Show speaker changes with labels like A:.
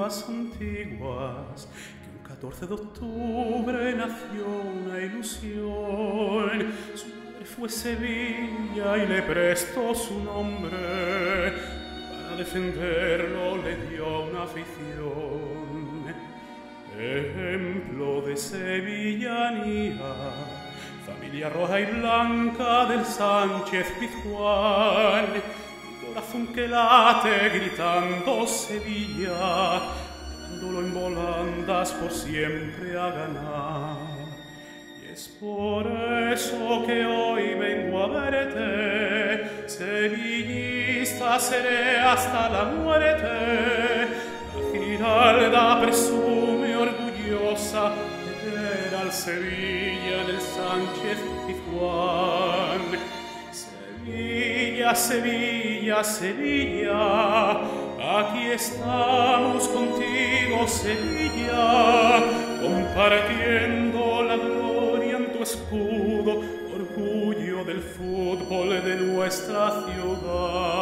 A: más antiguas que un 14 de octubre nació una ilusión. Su madre fue Sevilla y le prestó su nombre. Para defenderlo le dio una afición. Ejemplo de sevillanía, familia roja y blanca del Sánchez Pizjuán corazón que late gritando Sevilla, dándolo en volandas por siempre a ganar. Y es por eso que hoy vengo a verte, sevillista seré hasta la muerte. La Giralda presume orgullosa de ver al Sevilla del Sánchez Pizjuán. Sevilla, Sevilla, aquí estamos contigo, Sevilla, compartiendo la gloria en tu escudo, orgullo del fútbol de nuestra ciudad.